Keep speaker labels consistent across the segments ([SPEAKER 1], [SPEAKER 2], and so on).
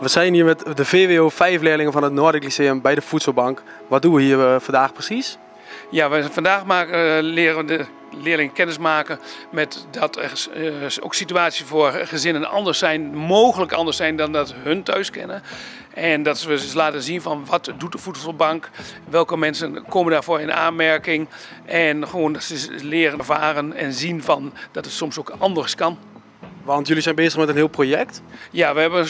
[SPEAKER 1] We zijn hier met de VWO 5 leerlingen van het Noordic Lyceum bij de Voedselbank. Wat doen we hier eh, vandaag precies?
[SPEAKER 2] Ja, we vandaag maken, eh, leren de leerlingen kennis maken met dat er eh, ook situaties voor gezinnen anders zijn, mogelijk anders zijn dan dat hun thuis kennen. En dat we ze laten zien van wat doet de voedselbank, welke mensen komen daarvoor in aanmerking. En gewoon dat ze leren ervaren en zien van dat het soms ook anders kan.
[SPEAKER 1] Want jullie zijn bezig met een heel project.
[SPEAKER 2] Ja, we hebben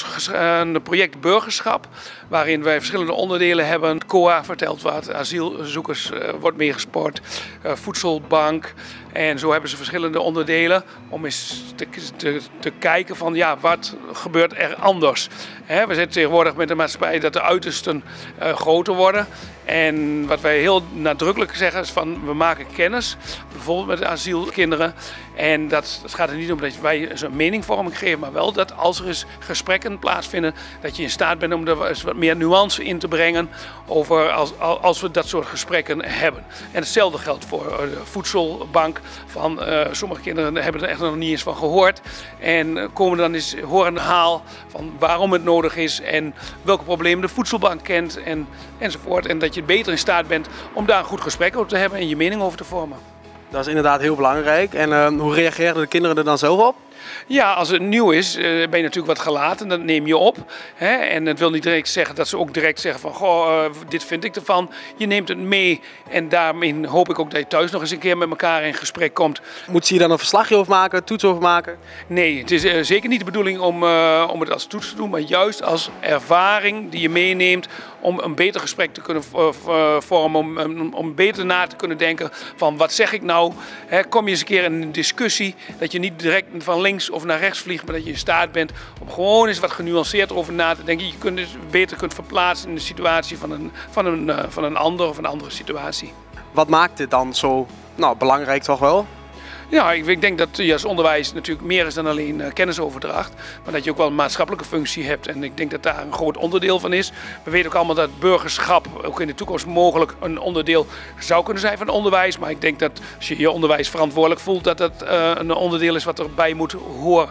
[SPEAKER 2] een project Burgerschap, waarin wij verschillende onderdelen hebben. COA vertelt wat, asielzoekers uh, wordt meegespoord, uh, voedselbank. En zo hebben ze verschillende onderdelen om eens te, kijken van ja, wat gebeurt er anders. We zitten tegenwoordig met de maatschappij dat de uitersten uh, groter worden. En wat wij heel nadrukkelijk zeggen is van we maken kennis, bijvoorbeeld met de asielkinderen. En dat, gaat er niet om dat wij een meningvorming geven, maar wel dat als er eens gesprekken plaatsvinden, dat je in staat bent om er eens wat meer nuance in te brengen over als, als we dat soort gesprekken hebben. En hetzelfde geldt voor de voedselbank. Van, uh, sommige kinderen hebben er echt nog niet eens van gehoord. En komen dan eens horen een haal van waarom het nodig is en welke problemen de voedselbank kent en, enzovoort. En dat je beter in staat bent om daar een goed gesprek over te hebben en je mening over te vormen.
[SPEAKER 1] Dat is inderdaad heel belangrijk. En uh, hoe reageren de kinderen er dan zelf op?
[SPEAKER 2] Ja, als het nieuw is, uh, ben je natuurlijk wat gelaten. Dat neem je op. Hè? En het wil niet direct zeggen dat ze ook direct zeggen van... Goh, uh, dit vind ik ervan. Je neemt het mee. En daarmee hoop ik ook dat je thuis nog eens een keer met elkaar in gesprek komt.
[SPEAKER 1] Moet je hier dan een verslagje over maken, toets over maken?
[SPEAKER 2] Nee, het is uh, zeker niet de bedoeling om, om het als toets te doen. Maar juist als ervaring die je meeneemt om een beter gesprek te kunnen vormen. Om, om, om beter na te kunnen denken van wat zeg ik nou? Hè, kom je eens een keer in een discussie. Dat je niet direct van links of naar rechts vliegt, maar dat je in staat bent om gewoon eens wat genuanceerd over na te denken. Je kunt dus beter kunt verplaatsen in de situatie van een, van, een, uh, van een ander of een andere situatie.
[SPEAKER 1] Wat maakt dit dan zo nou, belangrijk toch wel?
[SPEAKER 2] Ja, ik, denk dat juist onderwijs natuurlijk meer is dan alleen uh, kennisoverdracht. Maar dat je ook wel een maatschappelijke functie hebt. En ik denk dat daar een groot onderdeel van is. We weten ook allemaal dat burgerschap ook in de toekomst mogelijk een onderdeel zou kunnen zijn van onderwijs. Maar ik denk dat als je je onderwijs verantwoordelijk voelt, dat dat uh, een onderdeel is wat erbij moet horen.